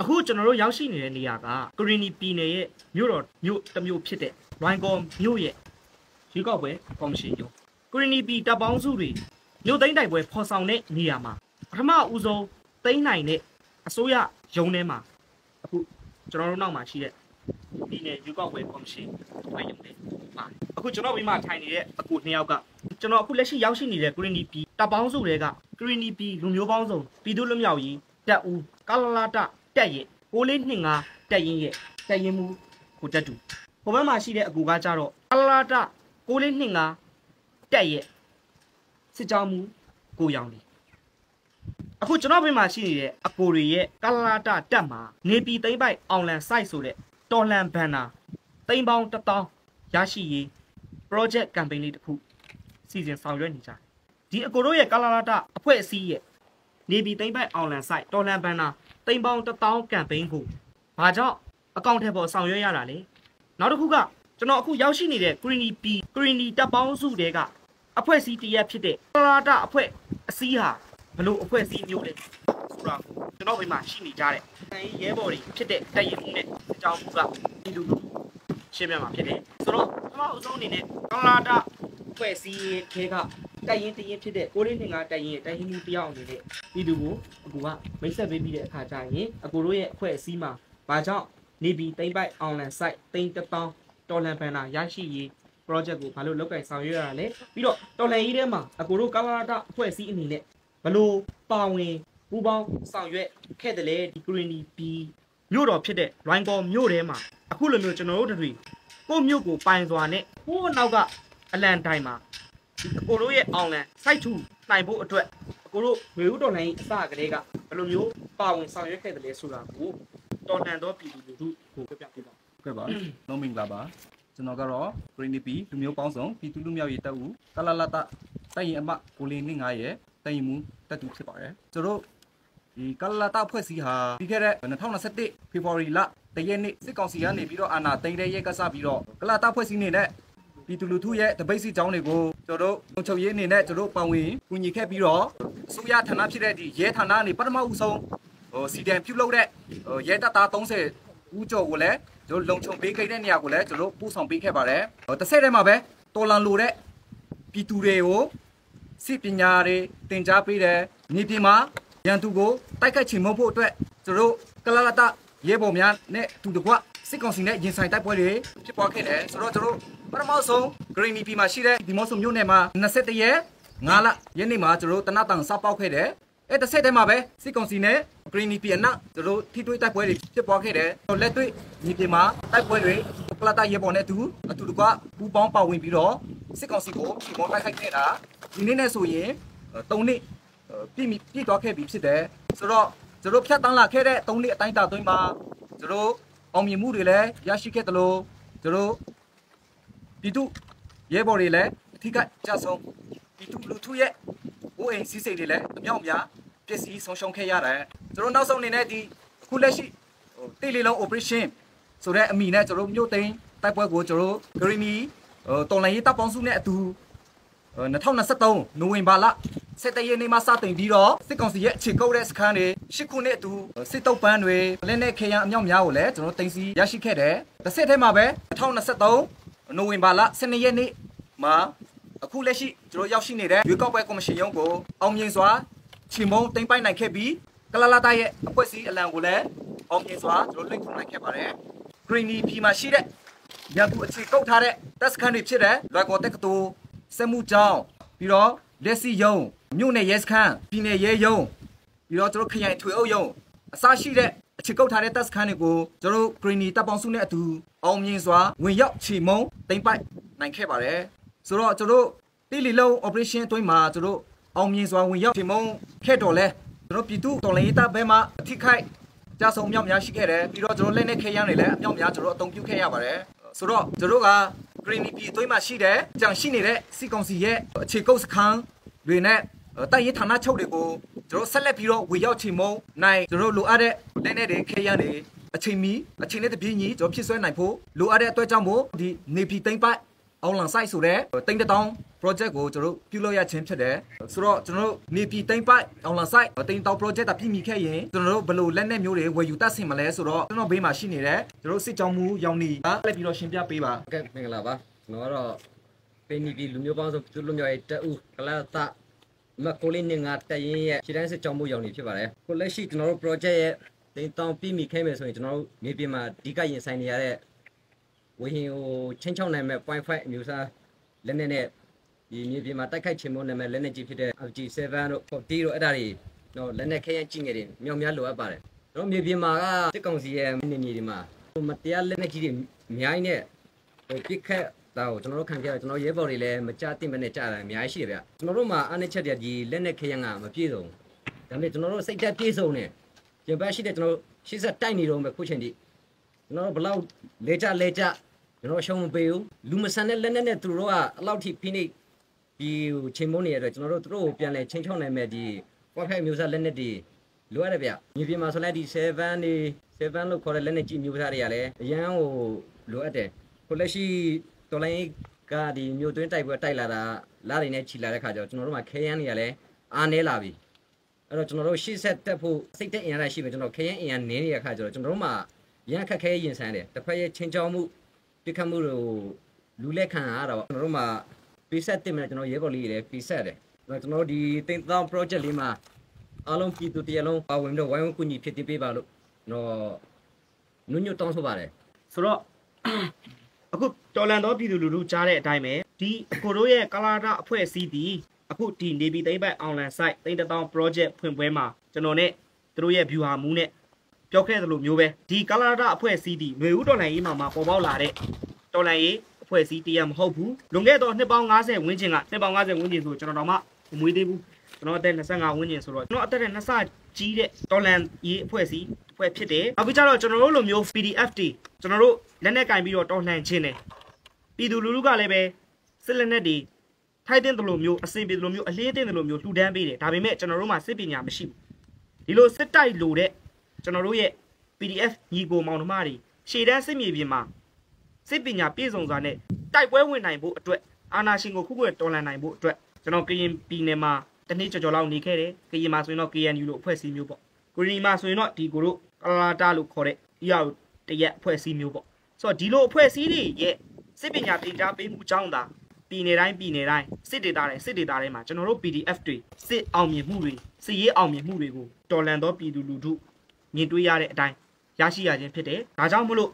အခုကျွန်တော်တို့ရောက်ရှိနေတဲ့နေရာကကရင်နီပြည်နယ်ရဲ့မြို့တော်မြို့တစ်မြို့ဖြစ်တဲ့လွိုင်းကောမြို့ရဲ့ရွေးကောက်ပွဲကော်မရှင်ရုံးကရင်နီပြည်တပ်ပေါင်းစုတွေမြို့သိမ်းတိုက်ပွဲဖော်ဆောင်တဲ့နေရာမှာပထမဦးဆုံးသိမ်းနိုင်တဲ့အစိုးရရုံးထဲမှာအခုကျွန်တော်တို့နောက်မှာရှိတဲ့ပြည်နယ်ရွေးကောက်ပွဲကော်မရှင်ဖွဲ့ရုံးတွေပါအခုကျွန်တော်ပြီးမှထိုင်နေတဲ့အကူနှစ်ယောက်ကကျွန်တော်အခုလက်ရှိရောက်ရှိနေတဲ့ကရင်နီပြည်တပ်ပေါင်းစုတွေကကရင်နီပြည်လူမျိုးပေါင်းစုံပြည်သူ့လူမျိုးရေးတပ်ဦးကလလာတ တက်ရဲ့625တက်ရင်ရဲ့တက်ရင်မူကိုတက်တူဟိုဘက်မှာရှိတဲ့အကူကကြတော့ကလလာတ625တက်ရဲ့စစ်ကြောင်းမူကိုရောင်ဒီအခုကျွန်တော်ဘေးမှာရှိနေတဲ့အကိုတွေရဲ့ကလလာတတက်မှာနေပြည်သိမ့်ပိုက်အောင်လန် site ဆိုတဲ့တော်လန်ဘန်နာသိမ့်ပေါင်း1000ရရှိရေး project campaign လေးတစ်ခုစီစဉ်ဆောင်ရွက်နေကြတယ်ဒီအကိုတို့ရဲ့ကလာလာတအဖွဲ့အစည်းရဲ့ နေပြည်သိမ့်ပိုက်အောင်လန် site တော်လန်ဘန်နာသိမ့်ပေါင်း1000 campaign ကိုဘာကြောင့်အကောင့်ထဲပေါ်ဆောင်ရွက်ရတာလဲနောက်တစ်ခုကကျွန်တော်အခုရောက်ရှိနေတဲ့ Greeny P Greeny တပ်ပေါင်းစုတဲကအဖွဲ့အစည်းတရက်ဖြစ်တဲ့ကလာလာတအဖွဲ့အစည်းဟာဘလို့အဖွဲ့အစည်းမျိုးလဲဆိုတာကိုကျွန်တော်ဘေးမှာရှိနေကြတဲ့အဲရဲဘော်တွေဖြစ်တဲ့တပ်ရင်မှုနဲ့အကြောင်းမှုကဒီလိုလိုရှင်းပြမှာဖြစ်တယ်ဆိုတော့ကျွန်တော်အဆုံးအနေနဲ့ကလာလာတအဖွဲ့အစည်းထဲက တိုက်ရင်တရင်ဖြစ်တဲ့ကိုရင်းနှင်ကတိုက်ရင်တိုက်ရင်မှုတယောက်အနေနဲ့ဒီလူကိုအကူကမိတ်ဆက်ပေးပြီးတဲ့အခါကျရင်အကူတို့ရဲ့အဖွဲ့အစည်းမှာဘာကြောင့်နေပြီးတိမ့်ပိုက်အောင်လန် site တိမ့်တစ်ပေါင်းတော်လန်ပန်နာရရှိရေး project ကိုဘာလို့လုပ်ကင်ဆောင်ရွက်ရတာလဲပြီးတော့တော်လန်ကြီးထဲမှာအကိုတို့ကာလာတာအဖွဲ့အစည်းအနေနဲ့ဘလို့ပါဝင်ပူပေါင်းဆောင်ရွက်ခဲ့တယ်လေဒီ Greeny P မြို့တော်ဖြစ်တဲ့ Line ကောမြို့ထဲမှာအခုလိုမျိုးကျွန်တော်တို့တွေကိုမြို့ကိုပိုင်စွာနဲ့ဟိုးနောက်ကအလန်တိုင်းမှာဒီ အကိုတို့ရဲ့အောင်လန် site 2နိုင်ဖို့အတွက်အကိုတို့ဝေဦးတော်လိုင်းအစကလေးကဘယ်လိုမျိုးပါဝင်ဆောင်ရွက်ခဲ့တယ်လဲဆိုတာကိုတော်လန်တော့ပြည်သူလူထုကိုပြပြပေးပါကဲပါလုံးမင်္ဂလာပါကျွန်တော်ကတော့ Green P လူမျိုးပေါင်းစုံပြည်သူလူမျိုးရေးတပ်ဦးကလလတတိုက်ရင်အမကိုလင်းနှင်း9ရဲ့တိုက်ရင်မူတပ်သူဖြစ်ပါတယ်ကျွန်တော်ဒီကလလတဖွဲ့စည်းဟာပြီးခဲ့တဲ့2021 February လတရက်နေ့စစ်ကောင်စီကနေပြီးတော့အာဏာသိမ်းတဲ့ရက်ကစားပြီးတော့ကလလတဖွဲ့စည်းနေတဲ့ ပြည်သူလူထုရဲ့တပိတ်စီကြောင်းတွေကိုကျွန်တော်တို့ချုပ်ရေးအနေနဲ့ကျွန်တော်ပါဝင်ကူညီခဲ့ပြီးတော့အစိုးရဌာနဖြစ်တဲ့ဒီရဲဌာနကနေပထမဦးဆုံးဟိုစီဒန်ပြုတ်လုပ်တဲ့ဟိုရဲတပ်သား30ဦးကျော်ကိုလည်းကျွန်တော်လုံခြုံပေးခဲ့တဲ့နေရာကိုလည်းကျွန်တော်ပို့ဆောင်ပေးခဲ့ပါတယ်ဟိုတစ်ဆက်တည်းမှာပဲတော်လန်လိုတဲ့ပြည်သူတွေကိုစစ်ပညာတွေသင်ကြားပေးတယ်မြေပြင်မှာရန်သူကိုတိုက်ခိုက်ချင်မဟုတ်ဖို့အတွက်ကျွန်တော်ကလလတရဲဘော်များနဲ့အတူတကွ စစ်ကောင်စီနဲ့ရင်ဆိုင်တိုက်ပွဲတွေဖြစ်ပွားခဲ့တယ်ဆိုတော့ကျွန်တော်ပထမဆုံး Green EP မှာရှိတဲ့ဒီမော့ဆုံမြို့နယ်မှာ21ရက်9လရက်နေ့မှာကျွန်တော်တနတ်တန်စပောက်ခဲ့တယ်အဲ့တစ်ဆက်တည်းမှာပဲစစ်ကောင်စီနဲ့ Green EP အနောက်ကျွန်တော်ထိတွေ့တိုက်ပွဲတွေဖြစ်ပွားခဲ့တယ်လက်တွေ့မြေပြင်မှာတိုက်ပွဲတွေကလတာရေပေါ်နဲ့အတူအတူတကွပူပေါင်းပါဝင်ပြီးတော့စစ်ကောင်စီကိုချိန်မောတိုက်ခိုက်ခဲ့တာဒီနေ့နဲ့ဆိုရင်3နှစ်ပြည့်ပြည့်သွားခဲ့ပြီဖြစ်တယ်ဆိုတော့ကျွန်တော်ဖြတ်တန်းလာခဲ့တဲ့3နှစ်အတိုင်းတာသွင်းမှာကျွန်တော် အောင်မြင်မှုတွေလည်းရရှိခဲ့တယ်လို့ကျွန်တော်ပြည်သူရဲဘော်တွေလည်းအထူးကကြဆုံးပြည်သူလူထုရဲ့အိုးအိမ်စီးစိမ်တွေလည်းအမြောက်များပျက်စီးဆုံးရှုံးခဲ့ရတယ်ကျွန်တော်နောက်ဆုံးအနေနဲ့ဒီအခုလက်ရှိဟိုတိတ်လေးလုံး operation ဆိုတဲ့အမိနဲ့ကျွန်တော်မြို့သိမ်းတိုက်ပွဲကိုကျွန်တော် Green ဟိုတော်လိုင်းရေးတပ်ပေါင်းစုနဲ့အတူ2023နိုဝင်ဘာလ 17ရက်နေ့မှစတင်ပြီးတော့စစ်ကောင်စီရဲ့အခြေကုပ်တဲ့စခန်းတွေရှစ်ခုနှစ်အတူစစ်တုပ်ပန်းတွေလက်နဲ့ခေရန်အမြောက်များကိုလည်းကျွန်တော်တင်စီရရှိခဲ့တယ်။တစ်ဆက်တည်းမှာပဲ2023နိုဝင်ဘာလ12ရက်နေ့မှာအခုလက်ရှိကျွန်တော်ရောက်ရှိနေတဲ့ရွေးကောက်ပွဲကော်မရှင်ရုံးကိုအောင်မြင်စွာချီမုံတင်ပိုင်နိုင်ခဲ့ပြီးကလလာတရဲ့အဖွဲ့အစည်းအလံကိုလည်းအောင်မြင်စွာကျွန်တော်လွှင့်ထူနိုင်ခဲ့ပါတယ်။ Greeny ပြည်မှာရှိတဲ့ရန်သူအခြေကုပ်ထားတဲ့တပ်စခန်းတွေဖြစ်တဲ့လွိုင်ကော်တက်ကတူစက်မှုကျောင်းပြီးတော့လက်စီယုံ မြို့နယ်ရဲစခန်းပြည်နယ်ရဲယုံပြီးတော့ကျွန်တော်ခရိုင်ထွေအုပ်ယုံအစရှိတဲ့အခြေကုပ်ထားတဲ့တပ်စခန်းတွေကိုကျွန်တော် Greeny တပ်ပေါင်းစုနဲ့အတူအောင်မြင်စွာဝင်ရောက်ချီမုံတင်ပိုက်နိုင်ခဲ့ပါတယ်ဆိုတော့ကျွန်တော်တိလီလုံး operation အတွင်းမှာကျွန်တော်အောင်မြင်စွာဝင်ရောက်ချီမုံခဲ့တော်လဲကျွန်တော်ပြည်သူတော်လိုင်းရေးတပ်ဘဲမှာအထိခိုက်ကြဆုံးမြောက်များရှိခဲ့တယ်ပြီးတော့ကျွန်တော်လက်နဲ့ခဲရန်တွေလည်းအမြောက်များကျွန်တော်အသုံးပြုခဲ့ရပါတယ်ဆိုတော့ကျွန်တော်က Green EP အတွင်းမှာရှိတဲ့ကြံရှိနေတဲ့စီကောင်စီရဲ့အခြေကုပ်စခန်းတွေနဲ့ တိုက်ရေးဌာနချုပ်တွေကိုကျွန်တော်ဆက်လက်ပြီးတော့ဝေရောက်ချင်မုံနိုင်ကျွန်တော်လိုအပ်တဲ့လက်နဲ့တွေခဲရန်တွေအချိန်မီအချိန်နဲ့တပြေးညီကျွန်တော်ဖြစ်ဆွဲနိုင်ဖို့လိုအပ်တဲ့အတွက်ကြောင့်မို့ဒီနေပြည်သိမ့်ပိုက်အောင်လန် site ဆိုတဲ့တိန်တတောင်း project ကိုကျွန်တော်တို့ပြုလုပ်ရခြင်းဖြစ်တယ်ဆိုတော့ကျွန်တော်တို့နေပြည်တိန်ပိုက်အောင်လန် site တိန်တောင်း project တာပြည်မိခဲ့ရင်ကျွန်တော်တို့ဘယ်လိုလက်နက်မျိုးတွေဝယ်ယူတတ်ဆင်မလဲဆိုတော့ကျွန်တော်ဘေးမှာရှိနေတဲ့ကျွန်တော်တို့စစ်ကြောင်းမှုရောင်နေလက်ပြီးတော့ရှင်းပြပေးပါကဲမင်္ဂလာပါကျွန်တော်ကတော့ပင်နီပြည်လူမျိုးပေါင်းစုံသူလူမျိုးရဲ့တက်ဦးကလာတာ မကိုလေးနေငါတရင်ရဲ့ခြေတန်းစစ်ကြောင်းမှုရောင်နေဖြစ်ပါတယ်ကိုလက်ရှိကျွန်တော်တို့ project ရဲ့တင်တောင်ပြီးမိခဲမယ်ဆိုရင်ကျွန်တော်တို့နေပြည်မှာအဓိကရင်ဆိုင်နေရတဲ့ဝင်းဟင်ဟိုချင်းချောင်းနိုင်မဲ့ point 5အမျိုးအစားလက်နဲ့နဲ့ဒီမြေပြင်မှာတိုက်ခိုက်ချင်မို့နာမည်လက်နဲ့ကြီးဖြစ်တဲ့ FG7 တို့ 40တို့အဲ့ဒါတွေတော့လက်နဲ့ခဲရန်ကြည့်ငယ်တွေမြောက်များလိုအပ်ပါတယ်ကျွန်တော်မြေပြင်မှာကစစ်ကောင်စီရဲ့နေနေတွေမှာမတရားလက်နဲ့ကြီးတွေအများကြီးနဲ့ဟိုပြစ်ခတ် ဒါကိုကျွန်တော်တို့ခံပြရကျွန်တော်ရဲဘော်တွေလည်းမကြတင်မနဲ့ကြားတာအများကြီးရှိတယ်ဗျကျွန်တော်တို့မှာအားနည်းချက်တွေဒီလက်နဲ့ခဲရန်ကမပြည့်စုံဒါပေမဲ့ကျွန်တော်တို့စိတ်သက်ပြည့်စုံနေပြန်ပတ်ရှိတဲ့ကျွန်တော်တို့ရှေ့ဆက်တိုက်နေတော့မယ်ခုချိန်ထိကျွန်တော်တို့ဘလောက်လဲကြလဲကြကျွန်တော်ရှုံးမပေးဘူးလူမဆန်တဲ့လက်နဲ့နဲ့သူတို့ကအလောက်ထိဖိနှိပ်ဒီချိန်မုန်းနေရတော့ကျွန်တော်တို့သူတို့ကိုပြန်လဲချင်းချောင်းနိုင်မဲ့ဒီဝက်ဖက်မျိုးစားလက်နဲ့တွေလိုရတယ်ဗျမြေပြင်မှာဆိုလဲဒီ7နေ7လို့ခေါ်တဲ့လက်နဲ့ကြည့်မျိုးစားတွေကလည်းအရန်ဟိုလိုအပ်တယ်ခုလက်ရှိ တော်လိုင်းကဒီမျိုးသွင်းတိုက်ပွဲတိုက်လာတာလာတွေနဲ့ခြီလာတဲ့ခါကျတော့ကျွန်တော်တို့မှာခဲယမ်းတွေကလည်းအားနေလာပြီအဲ့တော့ကျွန်တော်တို့ရှေ့ဆက်တက်ဖို့စိတ်တက်အင်အားရရှိမယ်ကျွန်တော်ခဲယမ်းအင်အားနင်းနေတဲ့ခါကျတော့ကျွန်တော်တို့မှာရန်ခက်ခဲရင်ဆိုင်တယ်တစ်ဖက်ရဲ့ချင်းချောင်းမှုပြစ်ခတ်မှုတွေကိုလူလက်ခံရတာပေါ့ကျွန်တော်တို့မှာပေးဆက်တင်မယ်ကျွန်တော်ရဲဘော်လေးတွေလည်းပေးဆက်တယ်ကျွန်တော်တို့ဒီတင်တောင်း project လေးမှာအားလုံးပြည်သူတရလုံးပါဝင်တော့ဝိုင်းဝန်းကူညီဖြစ်တည်ပေးပါလို့ကျွန်တော်နုညွတ်တောင်းဆိုပါတယ်ဆိုတော့ အခုတော်လန်တော်ပြည်သူလူထုကြားတဲ့အတိုင်းပဲဒီအကိုတို့ရဲ့ကလာတာအဖွဲ့အစည်းဒီအခုဒီနေပြည်သိမ့်ပိုက်အောင်လန် site တိန်တတောင် project ဖွင့်ပွဲမှာကျွန်တော်နဲ့သူတို့ရဲ့ view ဟာမူးနဲ့ပြောခဲ့သလိုမျိုးပဲဒီကလာတာအဖွဲ့အစည်းဒီຫນွေဦးတော်လန်ရေးမှာမှာပေါ်ပေါက်လာတဲ့တော်လန်ရေးအဖွဲ့အစည်းတရားမဟုတ်ဘူးလွန်ခဲ့သောနှစ်ပေါင်း90ဝန်းကျင်ကနှစ်ပေါင်း90ဝန်းကျင်ဆိုကျွန်တော်တော့မှမမွေးသေးဘူးကျွန်တော်အသက်25ဝန်းကျင်ဆိုတော့ကျွန်တော်အသက်နဲ့နှစ်ဆကြီးတဲ့တော်လန်ရေးအဖွဲ့အစည်းအ ဖွဲ့ဖြစ်တယ်။နောက်ပြီးကြတော့ကျွန်တော်တို့လိုမျိုး PDF တွေကျွန်တော်တို့လက်နက်ကင်ပြီးတော့တော်လှန်ခြင်းတယ်။ပြည်သူလူထုကလည်းပဲစစ်လက်နက်တွေထိုက်တဲ့လိုမျိုးအစင်ပြေလိုမျိုးအလေးတဲ့လိုမျိုးလှူဒန်းပေးတယ်။ဒါပေမဲ့ကျွန်တော်တို့မှာစစ်ပညာမရှိဘူး။ဒီလိုစစ်တိုက်လို့တဲ့ကျွန်တော်တို့ရဲ့ PDF ညီကိုမောင်နှမတွေရှေ့တန်းစစ်မြေပြင်မှာစစ်ပညာပြည့်စုံစွာနဲ့တိုက်ပွဲဝင်နိုင်ဖို့အတွက်အာနာရှင်ကိုခုခွဲတော်လှန်နိုင်ဖို့အတွက်ကျွန်တော်ကရင်ပြည်နယ်မှာတနေ့ကြော်ကြော်လောက်နေခဲ့တယ်။ကရင်မှာဆိုရင်တော့ KNU လို့အဖွဲ့အစည်းမျိုးပေါ့။ကိုရီမှာဆိုရင်တော့ဒီကိုတို့ ကလာတာလို့ခေါ်တဲ့ဒီဟာတရက်အဖွဲ့အစည်းမျိုးပေါ့။ဆိုတော့ဒီလိုအဖွဲ့အစည်းတွေရဲ့စစ်ပညာသင်ကြားပေးမှုအကြောင်းသာပြည်နယ်တိုင်းပြည်နယ်တိုင်းစစ်ဒေသတိုင်းစစ်ဒေသတိုင်းမှာကျွန်တော်တို့ PDF တွေစစ်အောင်မြင်မှုတွေစစ်ရေးအောင်မြင်မှုတွေကိုတော်လန်သောပြည်သူလူထုမြင်တွေ့ရတဲ့အတိုင်းရရှိရခြင်းဖြစ်တယ်။ဒါကြောင့်မလို့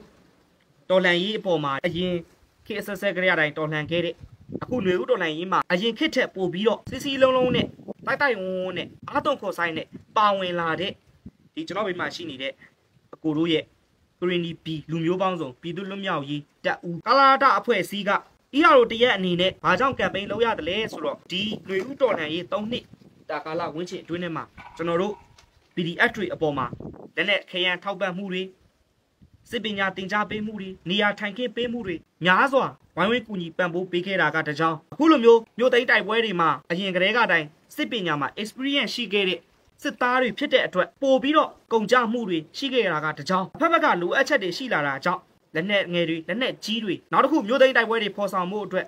တော်လန်ရေးအပေါ်မှာအရင်ခေတ်အဆက်ဆက်ကလေးအတိုင်းတော်လန်ခဲ့တဲ့အခုຫນွေဦးတော်လန်ရေးမှာအရင်ခေတ်ထက်ပိုပြီးတော့စစ်စီလုံးလုံးနဲ့တိုက်တိုက်ဝန်းဝန်းနဲ့အားသွန်ခေါ်ဆိုင်နဲ့ပါဝင်လာတဲ့ ဒီကျွန်တော်ဘေးမှာရှိနေတဲ့အကိုတို့ရဲ့ကရင်ဒီပီလူမျိုးပေါင်းစုံပြည်သူ့လွတ်မြောက်ရေးတပ်ဦးကလာတာအဖွဲ့အစည်းကအီရာတို့တရက်အနေနဲ့ဘာကြောင့်ကမ်ပိန်းလုပ်ရတယ်လဲဆိုတော့ဒီຫນွေဦးတော်လန်ရေး၃နှစ်တာကာလဝင်းချင်အတွင်းထဲမှာကျွန်တော်တို့ PDF တွေအပေါ်မှာလက်နဲ့ခရမ်းထောက်ပံ့မှုတွေစစ်ပညာသင်ကြားပေးမှုတွေနေရာထိုင်ခင်းပေးမှုတွေများစွာဝိုင်းဝန်းကူညီပံ့ပိုးပေးခဲ့တာကတကြောင်အခုလိုမျိုးမြို့သိမ်းတိုက်ပွဲတွေမှာအရင်ကတည်းကတိုင်းစစ်ပညာမှာ experience ရှိခဲ့တဲ့ စစ်သားတွေဖြစ်တဲ့အတွက်ပို့ပြီးတော့ကုန်ကြမှုတွေရှိခဲ့တာကတကြောင်ဖက်ဖက်ကလိုအပ်ချက်တွေရှိလာတာကြောင့်လက်နက်ငယ်တွေလက်နက်ကြီးတွေနောက်တစ်ခုမြို့သိမ်းတိုက်ပွဲတွေဖော်ဆောင်မှုအတွက်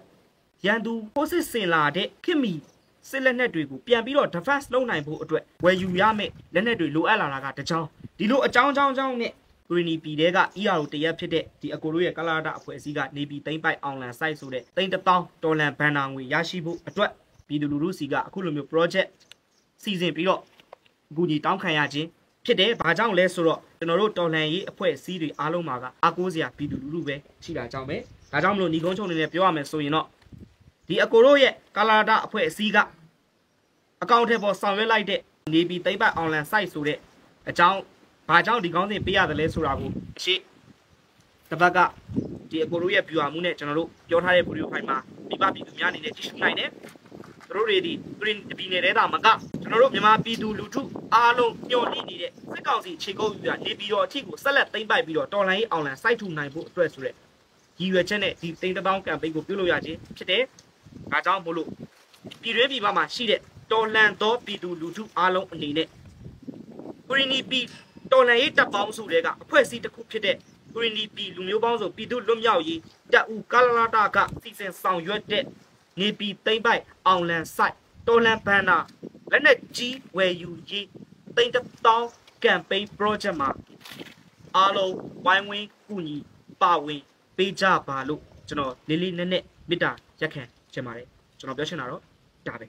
ရန်သူပိုးစစ်စင်လာတဲ့ခင်မီစစ်လက်နက်တွေကိုပြန်ပြီးတော့ defense လုပ်နိုင်ဖို့အတွက်ဝယ်ယူရမယ့်လက်နက်တွေလိုအပ်လာတာကတကြောင်ဒီလိုအကြောင်းအကြောင်းကြောင့်နဲ့ဂရီနီပြည်တဲက ER တရက်ဖြစ်တဲ့ဒီအကိုတို့ရဲ့ကလာတာအဖွဲ့အစည်းကနေပြည်သိမ့်ပိုက်အောင်လန် site ဆိုတဲ့တိန်တပေါင်းဒေါ်လန်ဘန်နာငွေရရှိဖို့အတွက်ပြည်သူလူထုစီကအခုလိုမျိုး project စီစဉ်ပြီးတော့ အကူအညီတောင်းခံရခြင်းဖြစ်တယ်။ဘာကြောင့်လဲဆိုတော့ကျွန်တော်တို့တော်လှန်ရေးအဖွဲ့အစည်းတွေအားလုံးမှာကအားကိုးစရာပြည်သူလူထုပဲရှိတာကြောင့်ပဲ။ဒါကြောင့်မလို့ညီကုန်းချုံနေနဲ့ပြောရမယ်ဆိုရင်တော့ဒီအကိုတို့ရဲ့ကလာတာအဖွဲ့အစည်းကအကောင့်ထဲပေါ်ဆောင်ရွက်လိုက်တဲ့နေပြည်သိမ့်ပိုက်အောင်လန် site ဆိုတဲ့အကြောင်းဘာကြောင့်ဒီကောင်းစဉ်ပေးရတယ်လဲဆိုတာကိုအရှိတစ်ပတ်ကဒီအကိုတို့ရဲ့ viewer မှုနဲ့ကျွန်တော်တို့ပြောထားတဲ့ video file မှာပြပပြည်သူများအနေနဲ့ကြည့်ရှုနိုင်တယ်သူ တို့တွေဒီ green ပြည်နယ်ထဲတာမကကျွန်တော်တို့မြန်မာပြည်သူလူထုအားလုံးညှော်နှိနေတဲ့စစ်ကောင်စီခြေကုပ်ယူရနေပြီးတော့အထီကိုဆက်လက်သိမ့်ပိုက်ပြီးတော့တော်လိုင်းအောင်လန်စိုက်ထူနိုင်ဖို့အတွက်ဆိုရက်ရည်ရွယ်ချက်နဲ့ဒီတိန်တောင်းကမ်ပိန်းကိုပြုလုပ်ရခြင်းဖြစ်တယ်။ဒါကြောင့်မို့လို့ပြည်တွင်းပြည်ပမှာရှိတဲ့တော်လန်သောပြည်သူလူထုအားလုံးအနေနဲ့ Green P တော်လန်ရေးတပ်ပေါင်းစုတွေကအဖွဲ့အစည်းတစ်ခုဖြစ်တဲ့ကရီနီပြည်လူမျိုးပေါင်းစုံပြည်သူလွတ်မြောက်ရေးတပ်ဦးကာလလာတာကစီစဉ်ဆောင်ရွက်တဲ့ နေပြည်သိမ့်ပိုက်အောင်လန်ဆိုင်တော်လန်ဘန်နာလက်နက်ကြီးဝယ်ယူရေးသိမ့်တစ်တောင်းကမ်ပိန်း project မှာအားလုံးဝိုင်းဝန်းကူညီပါဝင်ပေးကြပါလို့ကျွန်တော်လေးလေးနက်နက်မေတ္တာရက်ခံချင်ပါတယ်ကျွန်တော်ပြောချင်တာတော့ဒါပဲ